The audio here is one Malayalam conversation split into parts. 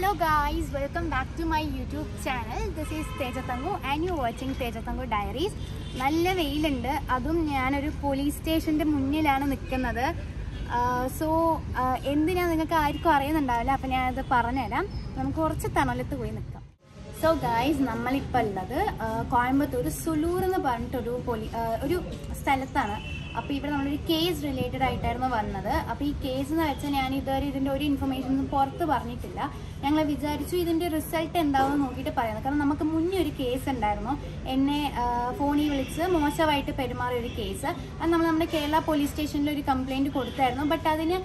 Hello guys, welcome back to my YouTube channel This is Tejathanku and you watching Tejathanku diaries നല്ല വെയിലുണ്ട്. അതും ഞാനൊരു പോലീസ് സ്റ്റേഷന്റെ മുന്നിലാണ് നിൽക്കുന്നത്. സോ എന്തിനാ നിങ്ങൾക്ക് ആർക്കും അറിയുന്നുണ്ടാവില്ല അപ്പം ഞാനത് പറഞ്ഞുതരാം. നമുക്ക് കുറച്ച് തണലത്ത് പോയി നിൽക്കാം. സോ ഗായ്സ് നമ്മളിപ്പോൾ ഉള്ളത് കോയമ്പത്തൂർ സുലൂർ എന്ന് പറഞ്ഞിട്ടൊരു പോലീ ഒരു സ്ഥലത്താണ്. അപ്പോൾ ഇവിടെ നമ്മളൊരു കേസ് റിലേറ്റഡ് ആയിട്ടായിരുന്നു വന്നത്. അപ്പോൾ ഈ കേസ് എന്ന് വെച്ചാൽ ഞാൻ ഇതുവരെ ഇതിന്റെ ഒരു ഇൻഫർമേഷൻ ഒന്നും പുറത്ത് പറഞ്ഞിട്ടില്ല. ഞങ്ങൾ വിചാരിച്ചു ഇതിന്റെ റിസൾട്ട് എന്താവും നോക്കിയിട്ട് പറയുന്നത് കാരണം നമുക്ക് മുന്നേ ഒരു കേസ് ഉണ്ടായിരുന്നു. എന്നെ ഫോണിൽ വിളിച്ച് മോശമായിട്ട് പെരുമാറിയ ഒരു കേസ് അത് നമ്മൾ നമ്മുടെ കേരള പോലീസ് സ്റ്റേഷനിൽ ഒരു കംപ്ലയിന്റ് കൊടുത്തായിരുന്നു. ബട്ട് അതിന്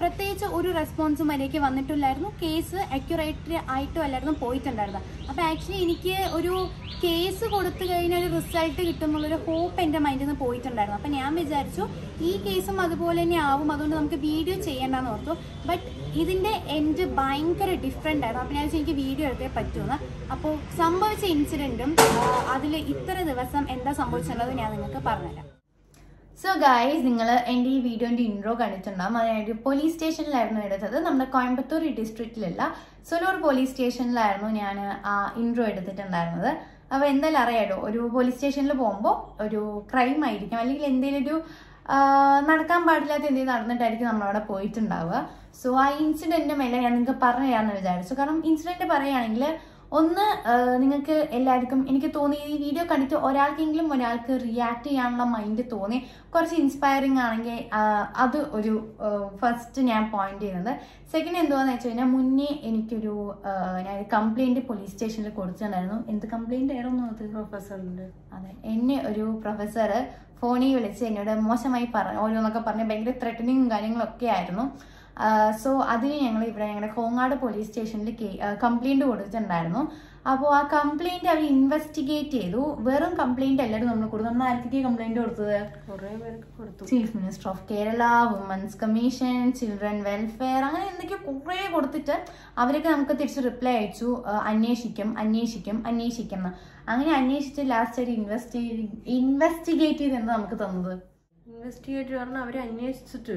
പ്രത്യേകിച്ച് ഒരു റെസ്പോൺസും വരേക്ക് വന്നിട്ടില്ലായിരുന്നു. കേസ് അക്യുറേറ്റ് ആയിട്ടും അല്ലായിരുന്നു പോയിട്ടുണ്ടായിരുന്നത്. അപ്പോൾ ആക്ച്വലി എനിക്ക് ഒരു കേസ് കൊടുത്തു കഴിഞ്ഞാൽ ഒരു റിസൾട്ട് കിട്ടും എന്നുള്ളൊരു ഹോപ്പ് എന്റെ മൈൻഡിൽ നിന്ന് പോയിട്ടുണ്ടായിരുന്നു. അപ്പോൾ ഞാൻ വിചാരിച്ചു ഈ കേസും അതുപോലെ തന്നെ ആവും. അതുകൊണ്ട് നമുക്ക് വീഡിയോ ചെയ്യേണ്ടെന്ന് ഓർത്തു. ബട്ട് ഇതിന്റെ എൻഡ് ഭയങ്കര ഡിഫറെന്റ് ആയിരുന്നു. അപ്പോൾ ഞാൻ വെച്ചാൽ എനിക്ക് വീഡിയോ എടുത്തേ പറ്റുമെന്ന് അപ്പോൾ സംഭവിച്ച ഇൻസിഡന്റും അതിൽ ഇത്ര ദിവസം എന്താ സംഭവിച്ചുള്ളത് ഞാൻ നിങ്ങൾക്ക് പറഞ്ഞുതരാം. സോ ഗായ്സ് നിങ്ങൾ എന്റെ ഈ വീഡിയോന്റെ ഇൻട്രോ കണ്ടിട്ടുണ്ടാകും അതായത് പോലീസ് സ്റ്റേഷനിലായിരുന്നു എടുത്തത്. നമ്മുടെ കോയമ്പത്തൂർ ഡിസ്ട്രിക്റ്റിലുള്ള സൊലൂർ പോലീസ് സ്റ്റേഷനിലായിരുന്നു ഞാൻ ആ ഇൻട്രോ എടുത്തിട്ടുണ്ടായിരുന്നത്. അപ്പോൾ എന്തായാലും അറിയാലോ ഒരു പോലീസ് സ്റ്റേഷനിൽ പോകുമ്പോൾ ഒരു ക്രൈം ആയിരിക്കും. അല്ലെങ്കിൽ എന്തെങ്കിലും ഒരു നടക്കാൻ പാടില്ലാത്ത എന്തെങ്കിലും നടന്നിട്ടായിരിക്കും നമ്മളവിടെ പോയിട്ടുണ്ടാവുക. സോ ആ ഇൻസിഡന്റ് മേലെ ഞാൻ നിങ്ങൾക്ക് പറഞ്ഞു തരാമെന്ന് വിചാരിച്ചു. കാരണം ഇൻസിഡന്റ് പറയുകയാണെങ്കിൽ ഒന്ന് നിങ്ങൾക്ക് എല്ലാവർക്കും എനിക്ക് തോന്നി ഈ വീഡിയോ കണ്ടിട്ട് ഒരാൾക്കെങ്കിലും ഒരാൾക്ക് റിയാക്ട് ചെയ്യാനുള്ള മൈൻഡ് തോന്നി. കുറച്ച് ഇൻസ്പയറിംഗ് ആണെങ്കിൽ അത് ഒരു ഫസ്റ്റ് ഞാൻ പോയിന്റ് ചെയ്യുന്നത്. സെക്കൻഡ് എന്തുവാന്ന് വെച്ച് കഴിഞ്ഞാൽ മുന്നേ എനിക്കൊരു ഞാൻ കംപ്ലൈന്റ് പോലീസ് സ്റ്റേഷനിൽ കൊടുത്തിട്ടുണ്ടായിരുന്നു. എന്ത് കംപ്ലൈന്റ് ആയിരുന്നു അത്? പ്രൊഫസറിന്റെ. അതെ എന്നെ ഒരു പ്രൊഫസർ ഫോണിൽ വിളിച്ച് എന്നോട് മോശമായി പറഞ്ഞു ഓരോന്നൊക്കെ പറഞ്ഞ് ഭയങ്കര ത്രെറ്റനിങ്ങും കാര്യങ്ങളൊക്കെ ആയിരുന്നു. സോ അതിന് ഞങ്ങൾ ഇവിടെ ഞങ്ങളുടെ കോങ്ങാട് പോലീസ് സ്റ്റേഷനിൽ കംപ്ലൈന്റ് കൊടുത്തിട്ടുണ്ടായിരുന്നു. അപ്പോൾ ആ കംപ്ലൈന്റ് അവർ ഇൻവെസ്റ്റിഗേറ്റ് ചെയ്തു. വെറും കംപ്ലൈന്റ് അല്ലായിരുന്നു നമ്മൾ കൊടുത്തു നമ്മൾ ആർക്കൊക്കെ കംപ്ലൈന്റ് കൊടുത്തത്? Chief minister of Kerala women's commission children welfare അങ്ങനെ എന്തൊക്കെയോ കുറേ കൊടുത്തിട്ട് അവരൊക്കെ നമുക്ക് തിരിച്ച് റിപ്ലൈ അയച്ചു. അന്വേഷിക്കും അന്വേഷിക്കും അന്വേഷിക്കും അങ്ങനെ അന്വേഷിച്ച് ലാസ്റ്റ് ഒരു ഇൻവെസ്റ്റി ഇൻവെസ്റ്റിഗേറ്റ് ചെയ്തെന്ന് നമുക്ക് തന്നത്? ഇൻവെസ്റ്റിഗേറ്റ് പറഞ്ഞാൽ അവരെ അന്വേഷിച്ചിട്ട്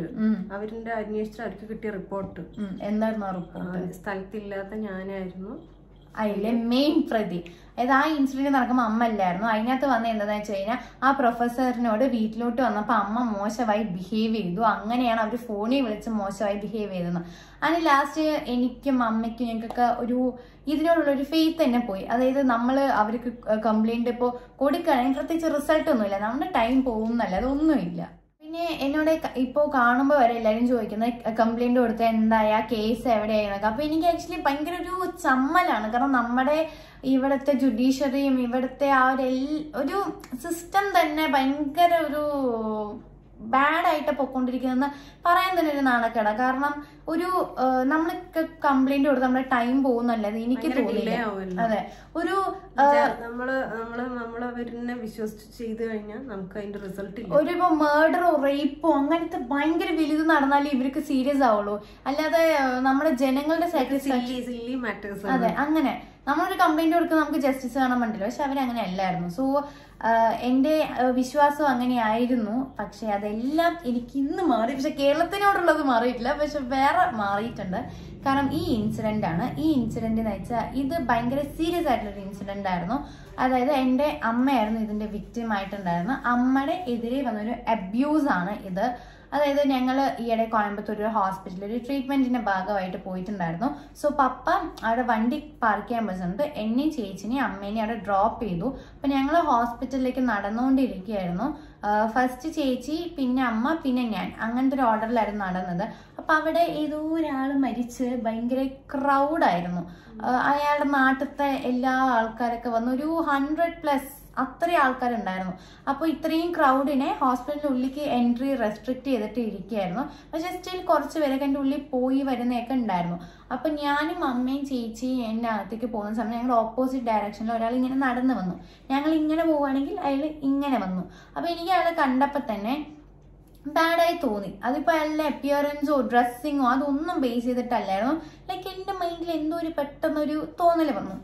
അവരിന്റെ അന്വേഷിച്ചിട്ട് അവർക്ക് കിട്ടിയ റിപ്പോർട്ട്. എന്തായിരുന്നു ആ റിപ്പോർട്ട്? സ്ഥലത്തില്ലാത്ത ഞാനായിരുന്നു. അതിലെ മെയിൻ പ്രതി. അതായത് ആ ഇൻസിഡന്റ് നടക്കുമ്പോൾ അമ്മ അല്ലായിരുന്നു അതിനകത്ത് വന്ന എന്താണെന്ന് വെച്ച് കഴിഞ്ഞാൽ ആ പ്രൊഫസറിനോട് വീട്ടിലോട്ട് വന്നപ്പോൾ അമ്മ മോശമായി ബിഹേവ് ചെയ്തു. അങ്ങനെയാണ് അവർ ഫോണിൽ വിളിച്ച് മോശമായി ബിഹേവ് ചെയ്തത്. അതിന് ലാസ്റ്റ് എനിക്കും അമ്മയ്ക്കും ഞങ്ങൾക്കൊക്കെ ഒരു ഇതിനോടുള്ള ഒരു ഫെയ്ത്ത് തന്നെ പോയി. അതായത് നമ്മൾ അവർക്ക് കംപ്ലൈന്റ് ഇപ്പോൾ കൊടുക്കുകയാണെങ്കിൽ പ്രത്യേകിച്ച് റിസൾട്ടൊന്നുമില്ല നമ്മുടെ ടൈം പോകുന്നല്ല അതൊന്നുമില്ല. പിന്നെ എന്നോട് ഇപ്പോൾ ഇപ്പോ കാണുമ്പോൾ വരെ എല്ലാവരും ചോദിക്കുന്നത് കംപ്ലൈന്റ് കൊടുത്ത എന്തായ? കേസ് എവിടെയായിരുന്നു അപ്പോൾ എനിക്ക് ആക്ച്വലി ഭയങ്കര ഒരു ചമ്മലാണ്. കാരണം നമ്മുടെ ഇവിടുത്തെ ജുഡീഷ്യറിയും ഇവിടുത്തെ ആ ഒരു ഒരു സിസ്റ്റം തന്നെ ഭയങ്കര ഒരു ബാഡ് ആയിട്ട് പൊക്കോണ്ടിരിക്കുന്ന പറയാൻ തന്നെ ഒരു നാണക്കേടാണ് കാരണം ഒരു നമ്മൾ കംപ്ലൈന്റ് കൊടുത്ത് നമ്മുടെ ടൈം പോകുന്നല്ലേ എനിക്ക് തോന്നില്ല അതെ. ഒരു നമ്മൾ നമ്മൾ നമ്മൾ അവരിനെ വിശ്വസിച്ച് ചെയ്തു കഴിഞ്ഞാൽ നമുക്ക് അതിന്റെ റിസൾട്ട് ഇല്ല. ഒരു മേർഡറോ റേപ്പോ അങ്ങനത്തെ ഭയങ്കര വലുത് നടന്നാലേ ഇവർക്ക് സീരിയസ് ആവുള്ളൂ. അല്ലാതെ നമ്മുടെ ജനങ്ങളുടെ സാറ്റിസ്ഫാക്ഷൻ അതെ അങ്ങനെ. നമ്മളൊരു കംപ്ലൈന്റ് കൊടുക്കുക നമുക്ക് ജസ്റ്റിസ് കാണാൻ പറ്റില്ല. പക്ഷെ അവരങ്ങനെ അല്ലായിരുന്നു. സോ എന്റെ വിശ്വാസം അങ്ങനെയായിരുന്നു പക്ഷെ അതെല്ലാം എനിക്ക് ഇന്ന് മാറി. പക്ഷെ കേരളത്തിനോടുള്ളത് മാറിയിട്ടില്ല. പക്ഷെ വേറെ മാറിയിട്ടുണ്ട്. കാരണം ഈ ഇൻസിഡന്റ് ആണ്. ഈ ഇൻസിഡന്റ് എന്ന് വെച്ചാൽ ഇത് ഭയങ്കര സീരിയസ് ആയിട്ടുള്ള ഒരു ഇൻസിഡന്റ് ആയിരുന്നു. അതായത് എന്റെ അമ്മയായിരുന്നു ഇതിന്റെ വിക്ടിം ആയിട്ടുണ്ടായിരുന്നത്. അമ്മയുടെ എതിരെ വന്നൊരു അബ്യൂസ് ആണ് ഇത്. അതായത് ഞങ്ങൾ ഈയിടെ കോയമ്പത്തൂർ ഒരു ഹോസ്പിറ്റലിൽ ഒരു ട്രീറ്റ്മെന്റിന്റെ ഭാഗമായിട്ട് പോയിട്ടുണ്ടായിരുന്നു. സോ പപ്പ അവിടെ വണ്ടി പാർക്ക് ചെയ്യാൻ വെച്ചിട്ട് എന്നെയും ചേച്ചിനെയും അമ്മേനെയും അവിടെ ഡ്രോപ്പ് ചെയ്തു. അപ്പൊ ഞങ്ങൾ ഹോസ്പിറ്റലിലേക്ക് നടന്നുകൊണ്ടിരിക്കുകയായിരുന്നു. ഫസ്റ്റ് ചേച്ചി പിന്നെ അമ്മ പിന്നെ ഞാൻ. അങ്ങനത്തെ ഒരു ഓർഡറിലായിരുന്നു നടന്നത്. അപ്പൊ അവിടെ ഏതോ ഒരാൾ മരിച്ച് ഭയങ്കര ക്രൗഡായിരുന്നു അയാളുടെ നാട്ടിലത്തെ എല്ലാ ആൾക്കാരൊക്കെ വന്ന് ഒരു ഹൺഡ്രഡ് പ്ലസ് അത്രയും ആൾക്കാരുണ്ടായിരുന്നു. അപ്പോൾ ഇത്രയും ക്രൗഡിനെ ഹോസ്പിറ്റലിന്റെ ഉള്ളിലേക്ക് എൻട്രി റെസ്ട്രിക്ട് ചെയ്തിട്ട് ഇരിക്കുകയായിരുന്നു. പക്ഷെ സ്റ്റിൽ കുറച്ച് പേരൊക്കെ എന്റെ ഉള്ളിൽ പോയി വരുന്നതൊക്കെ ഉണ്ടായിരുന്നു. അപ്പൊ ഞാനും അമ്മയും ചേച്ചിയും എന്റെ അകത്തേക്ക് പോകുന്ന സമയം ഞങ്ങൾ ഓപ്പോസിറ്റ് ഡയറക്ഷനിൽ ഒരാൾ ഇങ്ങനെ നടന്നു വന്നു. ഞങ്ങൾ ഇങ്ങനെ പോവുകയാണെങ്കിൽ അയാൾ ഇങ്ങനെ വന്നു. അപ്പോൾ എനിക്ക് അയാളെ കണ്ടപ്പോൾ തന്നെ ബാഡായി തോന്നി. അതിപ്പോ അയാളുടെ അപ്പിയറൻസോ ഡ്രസ്സിങ്ങോ അതൊന്നും ബേസ് ചെയ്തിട്ടല്ലായിരുന്നു. ലൈക്ക് എന്റെ മൈൻഡിൽ എന്തോ ഒരു പെട്ടെന്നൊരു തോന്നൽ വന്നു.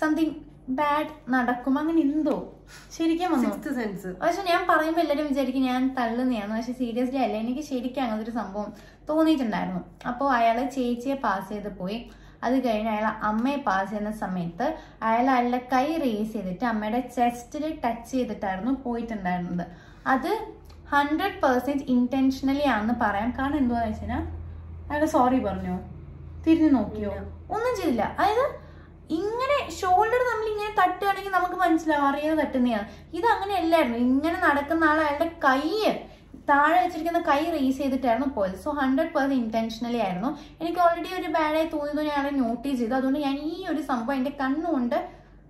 സംതിങ് ബാഡ് നടക്കും അങ്ങനെ എന്തോ. ശരിക്കും വന്നു. സെൻസ് പക്ഷെ ഞാൻ പറയുമ്പോൾ എല്ലാവരും വിചാരിക്കും ഞാൻ തള്ളുന്നതാണ് പക്ഷെ സീരിയസ്ലി അല്ല എനിക്ക് ശരിക്കും അങ്ങനത്തെ ഒരു സംഭവം തോന്നിയിട്ടുണ്ടായിരുന്നു. അപ്പോൾ അയാൾ ചേച്ചിയെ പാസ് ചെയ്ത് പോയി. അത് കഴിഞ്ഞ് അയാൾ അമ്മയെ പാസ് ചെയ്യുന്ന സമയത്ത് അയാൾ അയാളുടെ കൈ റേസ് ചെയ്തിട്ട് അമ്മയുടെ ചെസ്റ്റിൽ ടച്ച് ചെയ്തിട്ടായിരുന്നു പോയിട്ടുണ്ടായിരുന്നത്. അത് ഹൺഡ്രഡ് പെർസെന്റ് ഇന്റൻഷനലി ആണെന്ന് പറയാം. കാരണം എന്തുവാന്ന് വെച്ചാൽ അയാൾ സോറി പറഞ്ഞോ? തിരിഞ്ഞു നോക്കിയോ? ഒന്നും ചെയ്തില്ല. അതായത് ഇങ്ങനെ ഷോൾഡർ നമ്മൾ ഇങ്ങനെ തട്ടുകയാണെങ്കിൽ നമുക്ക് മനസ്സിലാവും അറിയാതെ തട്ടുന്നതാണ് ഇത് അങ്ങനെ അല്ലായിരുന്നു ഇങ്ങനെ നടക്കുന്ന ആൾ അയാളുടെ കൈ താഴെ വെച്ചിരിക്കുന്ന കൈ റേസ് ചെയ്തിട്ടായിരുന്നു പോയത്. സോ ഹൺഡ്രഡ് പെർസെന്റ് ഇന്റൻഷനലി ആയിരുന്നു. എനിക്ക് ഓൾറെഡി ഒരു ബാഡായി തോന്നിയത് ഞാൻ നോട്ടീസ് ചെയ്തു. അതുകൊണ്ട് ഞാൻ ഈ ഒരു സംഭവം എന്റെ കണ്ണുകൊണ്ട്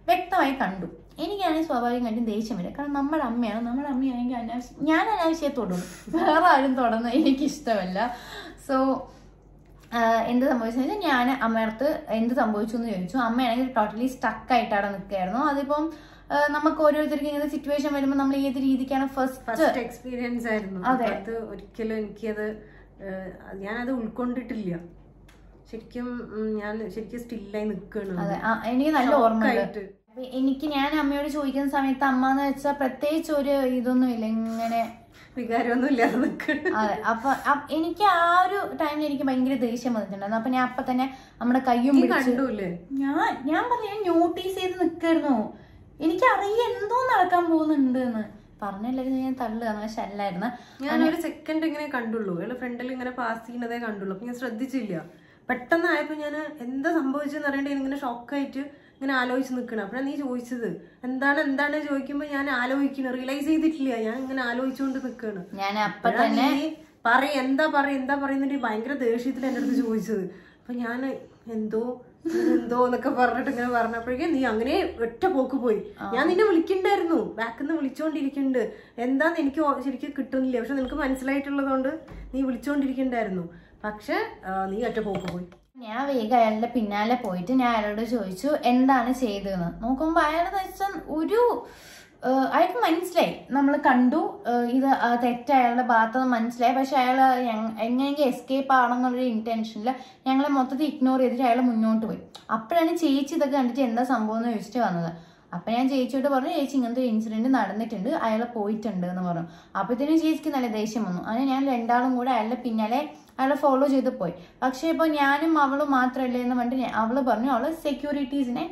വ്യക്തമായി കണ്ടു. എനിക്കാണെങ്കിൽ സ്വാഭാവികമായിട്ടും ദേഷ്യം വരും. കാരണം നമ്മുടെ അമ്മയാണ്. നമ്മുടെ അമ്മയാണെങ്കിൽ അനാവശ്യം ഞാൻ അനാവശ്യത്തോടും വേറെ ആരും തുടർന്ന് എനിക്കിഷ്ടമല്ല. സോ എന്ത് സംഭവിച്ചെന്ന് വെച്ചാൽ ഞാൻ അമ്മയടുത്ത് എന്ത് സംഭവിച്ചു എന്ന് ചോദിച്ചു. അമ്മയാണെങ്കിൽ ടോട്ടലി സ്റ്റക്ക് ആയിട്ട് അവിടെ നിൽക്കുകയായിരുന്നു. അതിപ്പം നമുക്ക് ഓരോരുത്തർക്കും ഇങ്ങനെ സിറ്റുവേഷൻ വരുമ്പോൾ നമ്മൾ ഏത് രീതിക്കാണ് ഫസ്റ്റ് എക്സ്പീരിയൻസ് ആയിരുന്നു. അതെ. ഒരിക്കലും എനിക്കത് ഞാനത് ഉൾക്കൊണ്ടിട്ടില്ല. ശരിക്കും ഞാൻ ശരിക്കും സ്റ്റില്ലായി നിൽക്കണം അതെ. എനിക്ക് നല്ല ഓർമ്മയുണ്ട്. എനിക്ക് ഞാൻ അമ്മയോട് ചോദിക്കുന്ന സമയത്ത് അമ്മ എന്ന് വെച്ചാൽ പ്രത്യേകിച്ച് ഒരു ഇതൊന്നും ഇല്ല ഇങ്ങനെ വികാരമൊന്നും ഇല്ലാതെ നിൽക്കണം അതെ അപ്പൊ എനിക്ക് ആ ഒരു ടൈമിൽ എനിക്ക് ഭയങ്കര ദേഷ്യം വന്നിട്ടുണ്ടായിരുന്നു. അപ്പൊ ഞാൻ അപ്പൊ തന്നെ നമ്മുടെ കയ്യും കണ്ടൂല്ലേ? ഞാൻ ഞാൻ പറഞ്ഞു ഞാൻ നോട്ടീസ് ചെയ്ത് നിക്കായിരുന്നു. എനിക്ക് അറിയ എന്തോ നടക്കാൻ പോകുന്നുണ്ട് എന്ന് പറഞ്ഞല്ലായിരുന്നു ഞാൻ തള്ളുകയാണ് പക്ഷെ അല്ലായിരുന്നു. ഞാൻ ഒരു സെക്കൻഡ് ഇങ്ങനെ കണ്ടുള്ളൂ. അയാൾ ഫ്രണ്ടിൽ ഇങ്ങനെ പാസ് ചെയ്യുന്നതേ കണ്ടുള്ളൂ. അപ്പൊ ഞാൻ ശ്രദ്ധിച്ചില്ല. പെട്ടെന്നായപ്പോ ഞാൻ എന്താ സംഭവിച്ചെന്ന് അറിയണ്ട ഇങ്ങനെ ഷോക്കായിട്ട് ഇങ്ങനെ ആലോചിച്ച് നിൽക്കണം അപ്പോഴാണ് നീ ചോദിച്ചത്. എന്താണ് എന്താണ് ചോദിക്കുമ്പോൾ ഞാൻ ആലോചിക്കണം റിയലൈസ് ചെയ്തിട്ടില്ല. ഞാൻ ഇങ്ങനെ ആലോചിച്ചുകൊണ്ട് നിൽക്കണം ഞാൻ അപ്പൊ തന്നെ പറയ എന്താ പറയ എന്താ പറയുന്നിട്ട് ഭയങ്കര ദേഷ്യത്തിൽ എന്റെ അടുത്ത് ചോദിച്ചത്. അപ്പൊ ഞാൻ എന്തോ എന്തോ എന്നൊക്കെ പറഞ്ഞിട്ട് ഇങ്ങനെ പറഞ്ഞപ്പോഴേക്കും നീ അങ്ങനെ ഒറ്റ പോക്ക് പോയി. ഞാൻ നിന്നെ വിളിക്കണ്ടായിരുന്നു. ബാക്കിൽ നിന്ന് വിളിച്ചോണ്ടിരിക്കുന്നുണ്ട് എന്താന്ന് എനിക്ക് ശരിക്കും കിട്ടുന്നില്ല. പക്ഷെ നിനക്ക് മനസ്സിലായിട്ടുള്ളതുകൊണ്ട് നീ വിളിച്ചോണ്ടിരിക്കണ്ടായിരുന്നു. പക്ഷെ നീ ഒറ്റ പോക്ക് പോയി. ഞാൻ വേഗം അയാളുടെ പിന്നാലെ പോയിട്ട് ഞാൻ അയാളോട് ചോദിച്ചു എന്താണ് ചെയ്തതെന്ന്? നോക്കുമ്പോൾ അയാളെന്ന് വെച്ചാൽ ഒരു അയാൾക്ക് മനസ്സിലായി. നമ്മൾ കണ്ടു ഇത് തെറ്റ് അയാളുടെ ഭാഗത്ത് മനസ്സിലായി. പക്ഷെ അയാൾ എങ്ങനെയെങ്കിലും എസ്കേപ്പ് ആണെന്നുള്ളൊരു ഇന്റൻഷനിൽ ഞങ്ങളെ മൊത്തത്തിൽ ഇഗ്നോർ ചെയ്തിട്ട് അയാൾ മുന്നോട്ട് പോയി. അപ്പോഴാണ് ചേച്ചി ഇതൊക്കെ കണ്ടിട്ട് എന്താ സംഭവം എന്ന് ചോദിച്ചിട്ട് വന്നത്. അപ്പം ഞാൻ ചേച്ചിയോട് പറഞ്ഞു ചേച്ചി ഇങ്ങനത്തെ ഒരു ഇൻസിഡന്റ് നടന്നിട്ടുണ്ട് അയാൾ പോയിട്ടുണ്ട് എന്ന് പറഞ്ഞു. അപ്പോഴത്തേനും ചേച്ചിക്ക് നല്ല ദേഷ്യം വന്നു. അങ്ങനെ ഞാൻ രണ്ടാളും കൂടെ അയാളുടെ പിന്നാലെ അയാളെ ഫോളോ ചെയ്ത് പോയി. പക്ഷേ ഇപ്പൊ ഞാനും അവളും മാത്രമല്ലേ എന്ന് പറഞ്ഞിട്ട് അവൾ പറഞ്ഞു അവൾ സെക്യൂരിറ്റീസിനെ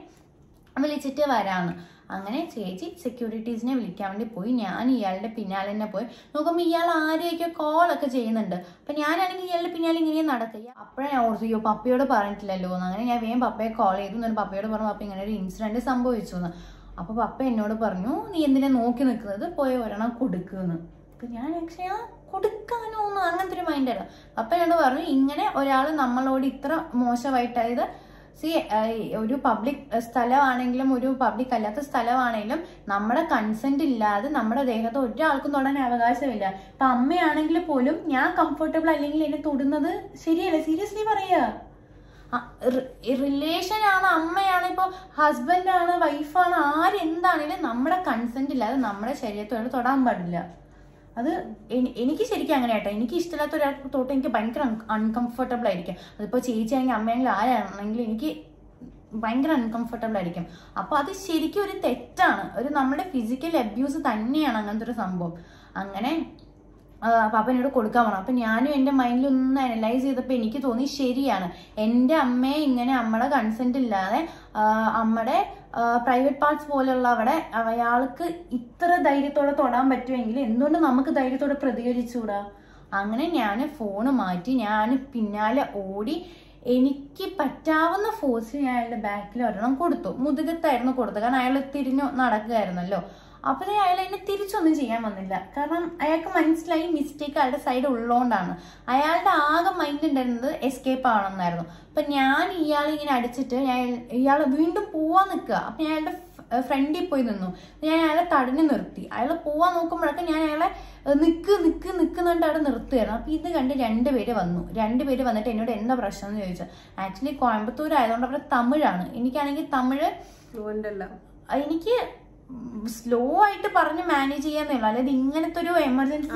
വിളിച്ചിട്ട് വരാന്ന്. അങ്ങനെ ചേച്ചി സെക്യൂരിറ്റീസിനെ വിളിക്കാൻ വേണ്ടി പോയി. ഞാൻ ഇയാളുടെ പിന്നാലെ തന്നെ പോയി. നോക്കുമ്പോൾ ഇയാൾ ആരെയൊക്കെ കോളൊക്കെ ചെയ്യുന്നുണ്ട്. അപ്പൊ ഞാനാണെങ്കിൽ ഇയാളുടെ പിന്നാലെ ഇങ്ങനെ നടക്കുക. അപ്പോഴാണ് ഞാൻ ഓർത്തു അയ്യോ പപ്പയോട് പറഞ്ഞിട്ടില്ലല്ലോ. എന്ന് അങ്ങനെ ഞാൻ വേഗം പപ്പയെ കോൾ ചെയ്തു. എന്നൊരു പപ്പയോട് പറഞ്ഞു പപ്പ ഇങ്ങനെ ഒരു ഇൻസിഡന്റ് സംഭവിച്ചു എന്ന്. അപ്പൊ പപ്പ എന്നോട് പറഞ്ഞു നീ എന്തിനാ നോക്കി നിൽക്കുന്നത്? പോയ ഒരെണ്ണം കൊടുക്കുമെന്ന് അപ്പൊ ഞാൻ അക്ഷയ കൊടുക്കാനോ ഒന്നും അങ്ങനത്തെ ഒരു മൈൻഡായിരുന്നു അപ്പൊ എന്നോട് പറഞ്ഞു ഇങ്ങനെ ഒരാൾ നമ്മളോട് ഇത്ര മോശമായിട്ടായത് സി ഒരു പബ്ലിക് സ്ഥലമാണെങ്കിലും ഒരു പബ്ലിക് അല്ലാത്ത സ്ഥലമാണെങ്കിലും നമ്മുടെ കൺസെന്റ് ഇല്ലാതെ നമ്മുടെ ദേഹത്ത് ഒരാൾക്കും തൊടാൻ അവകാശമില്ല. ഇപ്പൊ അമ്മയാണെങ്കിൽ പോലും ഞാൻ കംഫർട്ടബിൾ അല്ലെങ്കിൽ എന്നെ തൊടുന്നത് ശരിയല്ല? സീരിയസ്ലി പറയുക റിലേഷൻ ആണ് അമ്മയാണ് ഇപ്പോൾ ഹസ്ബൻഡാണ് വൈഫാണ് ആരെന്താണെങ്കിലും നമ്മുടെ കൺസെന്റ് ഇല്ലാതെ നമ്മുടെ ശരീരത്തോട് തൊടാൻ പാടില്ല. അത് എനിക്ക് ശരിക്കും അങ്ങനെ ആട്ടോ എനിക്ക് ഇഷ്ടമില്ലാത്ത ഒരാൾക്ക് തൊട്ട് എനിക്ക് ഭയങ്കര അൺകംഫർട്ടബിൾ ആയിരിക്കും. അതിപ്പോ ചേച്ചിയാണെങ്കിൽ അമ്മയാണെങ്കിൽ ആരാണെങ്കിലും എനിക്ക് ഭയങ്കര അൺകംഫർട്ടബിൾ ആയിരിക്കും. അപ്പൊ അത് ശരിക്കും ഒരു തെറ്റാണ്. ഒരു നമ്മുടെ ഫിസിക്കൽ അബ്യൂസ് തന്നെയാണ് അങ്ങനത്തെ ഒരു സംഭവം. അങ്ങനെ പാപ്പ എന്നോട് കൊടുക്കാൻ പറഞ്ഞു. അപ്പൊ ഞാനും എന്റെ മൈൻഡിൽ ഒന്ന് അനലൈസ് ചെയ്തപ്പോൾ എനിക്ക് തോന്നി ശരിയാണ്. എന്റെ അമ്മയെ ഇങ്ങനെ അമ്മയുടെ കൺസെന്റ് ഇല്ലാതെ അമ്മയുടെ പ്രൈവറ്റ് പാർട്സ് പോലുള്ള അവിടെ അയാൾക്ക് ഇത്ര ധൈര്യത്തോടെ തൊടാൻ പറ്റുമെങ്കിൽ എന്തുകൊണ്ട് നമുക്ക് ധൈര്യത്തോടെ പ്രതികരിച്ചുകൂടാ? അങ്ങനെ ഞാൻ ഫോണ് മാറ്റി ഞാൻ പിന്നാലെ ഓടി എനിക്ക് പറ്റാവുന്ന ഫോഴ്സ് ഞാൻ അയാളുടെ ബാക്കിൽ ഒരെണ്ണം കൊടുത്തു. മുതുകത്തായിരുന്നു കൊടുത്തത്. കാരണം അയാൾ തിരിഞ്ഞു നടക്കുകയായിരുന്നല്ലോ. അപ്പൊ അയാൾ എന്നെ തിരിച്ചൊന്നും ചെയ്യാൻ വന്നില്ല. കാരണം അയാൾക്ക് മനസ്സിലായി മിസ്റ്റേക്ക് അയാളുടെ സൈഡ് ഉള്ളതുകൊണ്ടാണ് അയാളുടെ ആകെ മൈൻഡ് ഉണ്ടായിരുന്നത് എസ്കേപ്പ് ആവണമെന്നായിരുന്നു അപ്പൊ ഞാൻ ഇയാളിങ്ങനെ അടിച്ചിട്ട് ഞാൻ ഇയാൾ വീണ്ടും പോവാൻ നിൽക്കുക അപ്പൊ ഞാൻ അയാളുടെ ഫ്രണ്ടിൽ പോയി നിന്നു. ഞാൻ അയാളെ തടഞ്ഞു നിർത്തി. അയാൾ പോവാൻ നോക്കുമ്പോഴൊക്കെ ഞാൻ അയാളെ നിക്ക് നിക്ക് നിക്കുന്നുണ്ട് അവിടെ നിർത്തുകയായിരുന്നു അപ്പൊ ഇത് കണ്ട് രണ്ടുപേര് വന്നു. രണ്ട് പേര് വന്നിട്ട് എന്നോട് എന്താ പ്രശ്നം എന്ന് ചോദിച്ചു. ആക്ച്വലി കോയമ്പത്തൂർ ആയതുകൊണ്ട് അവിടെ തമിഴാണ്. എനിക്കാണെങ്കിൽ തമിഴ് എനിക്ക് സ്ലോ ആയിട്ട് പറഞ്ഞ് മാനേജ് ചെയ്യാന്നുള്ളൂ അല്ലെങ്കിൽ ഇങ്ങനത്തെ ഒരു എമർജൻസി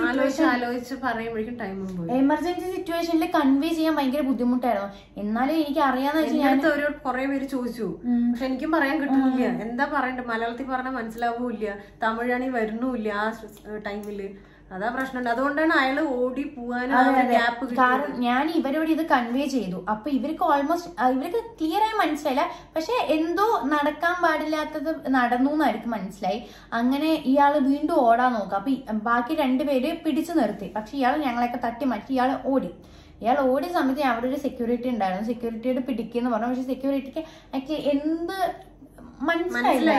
പോയി. എമർജൻസി സിറ്റുവേഷനിൽ കൺവേ ചെയ്യാൻ ഭയങ്കര ബുദ്ധിമുട്ടായിരുന്നു. എന്നാലും എനിക്ക് അറിയാന്ന് വെച്ചാൽ കുറെ പേര് ചോദിച്ചു. പക്ഷെ എനിക്കും പറയാൻ കിട്ടുന്നില്ല. എന്താ പറയണ്ടേ? മലയാളത്തിൽ പറഞ്ഞാൽ മനസ്സിലാവൂല്ല തമിഴാണെങ്കിൽ വരുന്നുമില്ല ആ ടൈമിൽ അതാ പ്രശ്നം അതുകൊണ്ടാണ് അയാൾ ഓടി പോവാനും. കാരണം ഞാൻ ഇവരോട് ഇത് കൺവേ ചെയ്തു. അപ്പൊ ഇവർക്ക് ഓൾമോസ്റ്റ് ഇവർക്ക് ക്ലിയർ ആയി മനസ്സിലായില്ല. പക്ഷെ എന്തോ നടക്കാൻ പാടില്ലാത്തത് നടന്നു എന്നായിരിക്കും മനസ്സിലായി. അങ്ങനെ ഇയാൾ വീണ്ടും ഓടാൻ നോക്കുക അപ്പൊ ബാക്കി രണ്ടുപേര് പിടിച്ചു നിർത്തി. പക്ഷെ ഇയാൾ ഞങ്ങളെയൊക്കെ തട്ടി മാറ്റി. ഇയാൾ ഓടി. ഇയാൾ ഓടിയ സമയത്ത് അവിടെ ഒരു സെക്യൂരിറ്റി ഉണ്ടായിരുന്നു. സെക്യൂരിറ്റിയോട് പിടിക്കുന്നു പറഞ്ഞു. പക്ഷെ സെക്യൂരിറ്റിക്ക് എന്ത് മനസ്സിലായില്ല.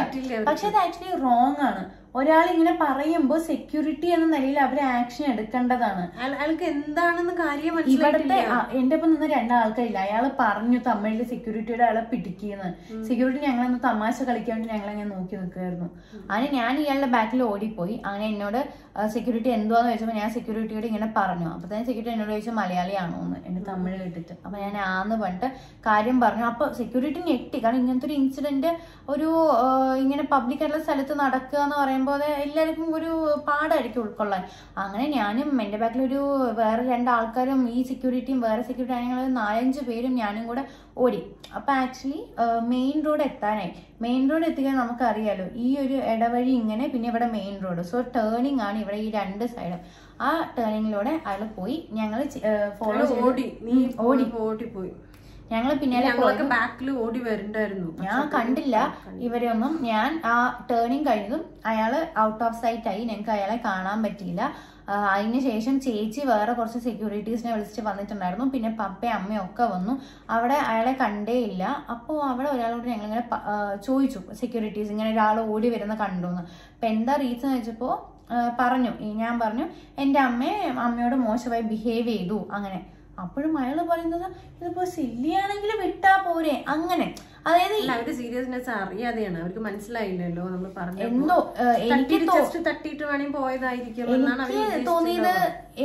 പക്ഷെ അത് ആക്ച്വലി റോങ് ആണ്. ഒരാൾ ഇങ്ങനെ പറയുമ്പോൾ സെക്യൂരിറ്റി എന്ന നിലയിൽ അവർ ആക്ഷൻ എടുക്കേണ്ടതാണ്. അയാൾ- അയാൾക്ക് എന്താണെന്ന് കാര്യം ഇവിടുത്തെ എന്റെ ഒപ്പം നിന്ന് രണ്ടാൾക്കാരില്ല. അയാൾ പറഞ്ഞു തമ്മിലെ സെക്യൂരിറ്റിയുടെ അയാളെ പിടിക്കുന്നു. സെക്യൂരിറ്റി ഞങ്ങളൊന്ന് തമാശ കളിക്കാൻ വേണ്ടി ഞങ്ങളങ്ങനെ നോക്കി നിൽക്കുകയായിരുന്നു അങ്ങനെ ഞാൻ ഇയാളുടെ ബാക്കിൽ ഓടിപ്പോയി. അങ്ങനെ എന്നോട് സെക്യൂരിറ്റി എന്തുവാന്ന് ചോദിച്ചപ്പോൾ ഞാൻ സെക്യൂരിറ്റിയോട് ഇങ്ങനെ പറഞ്ഞു. അപ്പൊ തന്നെ സെക്യൂരിറ്റി എന്നോട് ചോദിച്ചു മലയാളിയാണോ എന്ന് എന്റെ തമിഴ് കേട്ടിട്ട്. അപ്പൊ ഞാൻ ആന്ന് പറഞ്ഞിട്ട് കാര്യം പറഞ്ഞു. അപ്പൊ സെക്യൂരിറ്റി ഞെട്ടി കാരണം ഇങ്ങനത്തെ ഒരു ഇൻസിഡന്റ് ഒരു ഇങ്ങനെ പബ്ലിക് ആയിട്ടുള്ള സ്ഥലത്ത് നടക്കുക എന്ന് പറയുമ്പോൾ അത് എല്ലാവർക്കും ഒരു പാടായിരിക്കും ഉൾക്കൊള്ളാൻ. അങ്ങനെ ഞാനും എന്റെ ബാക്കിലൊരു വേറെ രണ്ടാൾക്കാരും ഈ സെക്യൂരിറ്റിയും വേറെ സെക്യൂരിറ്റി ഞങ്ങൾ നാലഞ്ച് പേരും ഞാനും കൂടെ ഓടി. അപ്പൊ ആക്ച്വലി മെയിൻ റോഡ് എത്താനായി. മെയിൻ റോഡ് എത്തിക്കാൻ നമുക്കറിയാലോ ഈ ഒരു ഇടവഴി ഇങ്ങനെ പിന്നെ ഇവിടെ മെയിൻ റോഡ് സോ ടേണിംഗ് ആണ് ഇവിടെ ഈ രണ്ട് സൈഡും ആ ടേണിങ്ങിലൂടെ അയാൾ പോയി. ഞങ്ങൾ ഫോളോ ഓടി. ഓടി. ഓടി ഓടിപ്പോയി ഞങ്ങൾ പിന്നാലെ ഞങ്ങളൊക്കെ ബാക്കിൽ ഓടി വരണ്ടായിരുന്നു. ഞാൻ കണ്ടില്ല. ഇവരെയൊന്നും ഞാൻ ആ ടേണിങ് കഴിഞ്ഞതും അയാൾ ഔട്ട് ഓഫ് സൈറ്റ് ആയി. ഞങ്ങൾക്ക് അയാളെ കാണാൻ പറ്റിയില്ല. അതിനുശേഷം ചേച്ചി വേറെ കുറച്ച് സെക്യൂരിറ്റീസിനെ വിളിച്ചിട്ട് വന്നിട്ടുണ്ടായിരുന്നു. പിന്നെ പപ്പയും അമ്മയും ഒക്കെ വന്നു. അവിടെ അയാളെ കണ്ടേ ഇല്ല. അപ്പോൾ അവിടെ ഒരാളോട് ഞങ്ങളിങ്ങനെ ഇങ്ങനെ ചോദിച്ചു. സെക്യൂരിറ്റീസ് ഇങ്ങനെ ഒരാൾ ഓടി വരുന്ന കണ്ടു എന്ന് അപ്പം എന്താ റീസൺ എന്ന് വെച്ചപ്പോൾ പറഞ്ഞു. ഞാൻ പറഞ്ഞു എന്റെ അമ്മയെ അമ്മയോട് മോശമായി ബിഹേവ് ചെയ്തു. അങ്ങനെ. അപ്പോഴും അയാൾ പറയുന്നത് ഇതിപ്പോ സില്ലിയാണെങ്കിൽ വിട്ടാ പോരെ. അങ്ങനെ. അതായത് അവരുടെ അവർ സീരിയസ്നെസ് അറിയാതെയാണ്. അവർക്ക് മനസ്സിലായില്ലല്ലോ നമ്മൾ പറഞ്ഞു എന്തോ എനിക്ക് തട്ടിയിട്ട് വേണമെങ്കിൽ പോയതായിരിക്കും എനിക്ക് തോന്നിയത്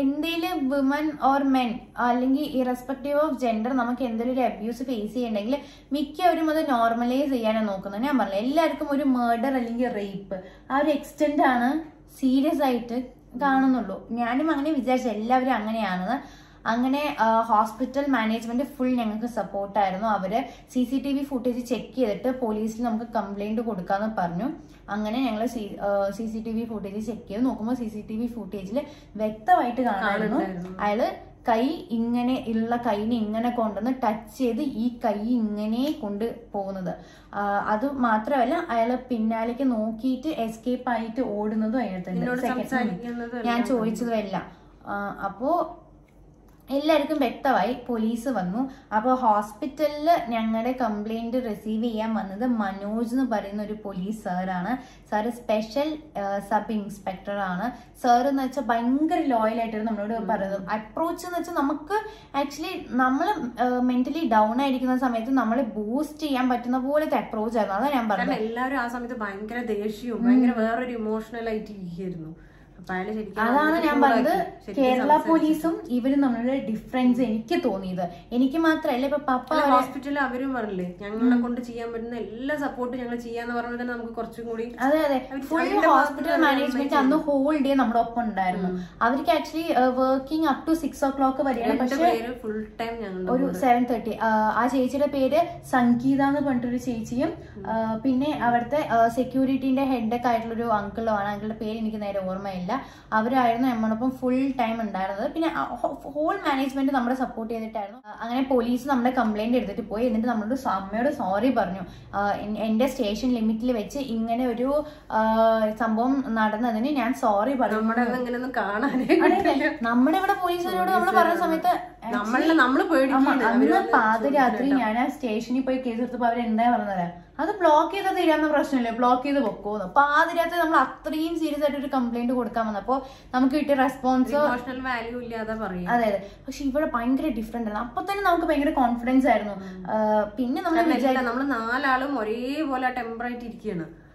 എന്തെങ്കിലും വിമൻ ഓർ മെൻ അല്ലെങ്കിൽ ഇറസ്പെക്റ്റീവ് ഓഫ് ജെൻഡർ നമുക്ക് എന്തെങ്കിലും ഒരു അബ്യൂസ് ഫേസ് ചെയ്യണമെങ്കിൽ മിക്കവരും അത് നോർമലൈസ് ചെയ്യാനാണ് നോക്കുന്നത്. ഞാൻ പറഞ്ഞില്ല എല്ലാവർക്കും ഒരു മേർഡർ അല്ലെങ്കിൽ റേപ്പ് ആ ഒരു എക്സ്റ്റെന്റ് ആണ് സീരിയസ് ആയിട്ട് കാണുന്നുള്ളൂ. ഞാനും അങ്ങനെ വിചാരിച്ചു എല്ലാവരും അങ്ങനെയാണെന്ന്. അങ്ങനെ ഹോസ്പിറ്റൽ മാനേജ്മെന്റ് ഫുൾ ഞങ്ങൾക്ക് സപ്പോർട്ടായിരുന്നു അവർ C C T V footage check ചെയ്തിട്ട് പോലീസിൽ നമുക്ക് കംപ്ലൈന്റ് കൊടുക്കാന്ന് പറഞ്ഞു. അങ്ങനെ ഞങ്ങൾ C C T V footage check ചെയ്ത്. നോക്കുമ്പോൾ സി സി ടി വി ഫുട്ടേജിൽ വ്യക്തമായിട്ട് കാണാമായിരുന്നു. അയാൾ കൈ ഇങ്ങനെ ഉള്ള കൈനെ ഇങ്ങനെ കൊണ്ടുവന്ന് ടച്ച് ചെയ്ത് ഈ കൈ ഇങ്ങനെ കൊണ്ട് പോകുന്നത്. അത് മാത്രമല്ല അയാൾ പിന്നാലേക്ക് നോക്കിയിട്ട് എസ്കേപ്പ് ആയിട്ട് ഓടുന്നതും അയാൾ. സംസാരിക്കുന്നത് ഞാൻ ചോദിച്ചതും എല്ലാം ആ, അപ്പോ എല്ലാവർക്കും വ്യക്തമായി പോലീസ് വന്നു. അപ്പോൾ ഹോസ്പിറ്റലിൽ ഞങ്ങളുടെ കംപ്ലൈന്റ് റിസീവ് ചെയ്യാൻ വന്നത് മനോജ് എന്ന് പറയുന്ന ഒരു പോലീസ് സാറാണ് സാറ് സ്പെഷ്യൽ സബ് ഇൻസ്പെക്ടർ ആണ്. സാർ എന്ന് വെച്ചാൽ ഭയങ്കര ലോയൽ ആയിട്ടാണ് നമ്മളോട് പറയുന്നത്. അപ്രോച്ച് എന്ന് വെച്ചാൽ നമുക്ക് ആക്ച്വലി നമ്മൾ മെന്റലി ഡൗൺ ആയിരിക്കുന്ന സമയത്ത് നമ്മളെ ബൂസ്റ്റ് ചെയ്യാൻ പറ്റുന്ന പോലത്തെ അപ്രോച്ച് ആയിരുന്നു. അതാണ് ഞാൻ പറഞ്ഞത്. എല്ലാവരും ആ സമയത്ത് ഭയങ്കര ദേഷ്യവും ഭയങ്കര വേറൊരു ഇമോഷണൽ ആയിട്ട് ഇരിക്കുന്നു അതാണ് ഞാൻ പറഞ്ഞത്. കേരള പോലീസും ഇവരും തമ്മിലുള്ള ഡിഫറൻസ് എനിക്ക് തോന്നിയത്. എനിക്ക് മാത്രല്ല ഇപ്പൊ പപ്പ ഹോസ്പിറ്റലിൽ അവരും പറഞ്ഞില്ലേ ഞങ്ങളെ കൊണ്ട് ചെയ്യാൻ പറ്റുന്ന എല്ലാ സപ്പോർട്ടും ഞങ്ങൾ ചെയ്യാന്ന് പറഞ്ഞാൽ തന്നെ നമുക്ക് കുറച്ചും കൂടി അതെ അതെ. ഫുൾ ഹോസ്പിറ്റൽ മാനേജ്മെന്റ് അന്ന് ഹോൾ ഡേ നമ്മുടെ ഒപ്പം ഉണ്ടായിരുന്നു. അവർക്ക് actually working up to six o'clock വരെയാണ്. പക്ഷേ ഫുൾ ടൈം ഒരു സെവൻ തേർട്ടി ആ ചേച്ചിയുടെ പേര് സംഗീത എന്ന് പറഞ്ഞിട്ടൊരു ചേച്ചിയും പിന്നെ അവിടുത്തെ സെക്യൂരിറ്റിന്റെ ഹെഡൊക്കെ ആയിട്ടുള്ള ആയിട്ടുള്ളൊരു അങ്കിളുമാണ് അങ്കിളുടെ പേര് എനിക്ക് നേരെ ഓർമ്മയില്ല. അവരായിരുന്നു നമ്മളൊപ്പം ഫുൾ ടൈം ഉണ്ടായിരുന്നത്. പിന്നെ ഹോൾ മാനേജ്മെന്റ് നമ്മളെ സപ്പോർട്ട് ചെയ്തിട്ടായിരുന്നു. അങ്ങനെ പോലീസ് നമ്മുടെ കംപ്ലൈന്റ് എടുത്തിട്ട് പോയി. എന്നിട്ട് നമ്മളോട് അമ്മയോട് സോറി പറഞ്ഞു. എന്റെ എന്റെ സ്റ്റേഷൻ ലിമിറ്റിൽ വെച്ച് ഇങ്ങനെ ഒരു സംഭവം നടന്നതിന് ഞാൻ സോറി പറഞ്ഞു. നമ്മുടെ ഇവിടെ പോലീസുകാരോട് നമ്മൾ പറഞ്ഞ സമയത്ത് നമ്മൾ നമ്മൾ പാതിരാത്രി ഞാൻ ആ സ്റ്റേഷനിൽ പോയി കേസെടുത്തപ്പോ അവരെന്താ പറഞ്ഞത്? അത് ബ്ലോക്ക് ചെയ്ത് തീരാവുന്ന പ്രശ്നമില്ല. ബ്ലോക്ക് ചെയ്ത് പൊക്കോന്ന് പാതിരാത്രി നമ്മൾ അത്രയും സീരിയസ് ആയിട്ട് ഒരു കംപ്ലൈന്റ് കൊടുക്കാൻ വന്നപ്പോ നമുക്ക് കിട്ടിയ റെസ്പോൺസ് വാല്യൂ ഇല്ലാതെ പറയും അതെ അതെ. പക്ഷെ ഇവിടെ ഭയങ്കര ഡിഫറെന്റ് ആണ്. അപ്പൊ തന്നെ നമുക്ക് ഭയങ്കര കോൺഫിഡൻസ് ആയിരുന്നു. പിന്നെ നമ്മൾ നമ്മൾ നാലാളും ഒരേപോലെ ടെമ്പറായിട്ട് ഇരിക്കുകയാണ് അപ്പൊ ആ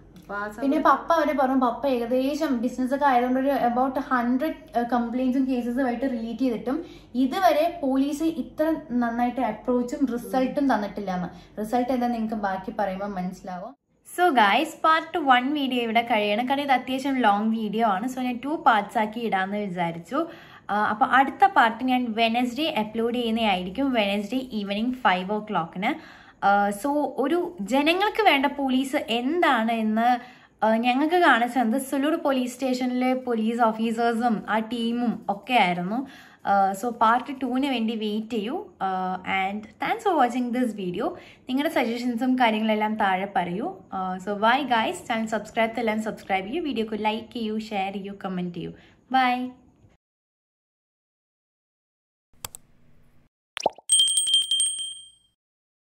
പിന്നെ പപ്പ അവരെ പറഞ്ഞു പപ്പ ഏകദേശം ബിസിനസ് ഒക്കെ ആയതുകൊണ്ട് ഒരു അബൌട്ട് ഹൺഡ്രഡ് കംപ്ലൈൻസും കേസസും ആയിട്ട് റിലേറ്റ് ചെയ്തിട്ടും ഇതുവരെ പോലീസ് ഇത്ര നന്നായിട്ട് അപ്രോച്ചും റിസൾട്ടും തന്നിട്ടില്ല എന്ന് റിസൾട്ട് എന്താ നിങ്ങൾക്ക് ബാക്കി പറയുമ്പോൾ മനസ്സിലാവും. So guys part one video ഇവിടെ കഴിയണം. കാരണം ഇത് അത്യാവശ്യം ലോങ് വീഡിയോ ആണ്. സോ ഞാൻ ടു പാർട്സ് ആക്കി ഇടാമെന്ന് വിചാരിച്ചു. അപ്പോൾ അടുത്ത പാർട്ട് ഞാൻ വെനസ്ഡേ അപ്ലോഡ് ചെയ്യുന്നതായിരിക്കും. വെനസ്ഡേ ഈവനിങ് ഫൈവ് ഓ ക്ലോക്കിന് സോ ഒരു ജനങ്ങൾക്ക് വേണ്ട പോലീസ് എന്താണ് എന്ന് ഞങ്ങൾക്ക് കാണിച്ചു തന്നത് സുലൂർ പോലീസ് സ്റ്റേഷനിലെ പോലീസ് ഓഫീസേഴ്സും ആ ടീമും ഒക്കെ ആയിരുന്നു. സോ പാർട്ട് ടൂവിന് വേണ്ടി വെയിറ്റ് ചെയ്യൂ. And thanks for watching this video നിങ്ങളുടെ സജഷൻസും കാര്യങ്ങളെല്ലാം താഴെ പറയൂ. So bye guys channel subscribe എല്ലാം സബ്സ്ക്രൈബ് ചെയ്യൂ. വീഡിയോക്ക് ലൈക്ക് ചെയ്യൂ ഷെയർ ചെയ്യൂ കമന്റ് ചെയ്യൂ. ബൈ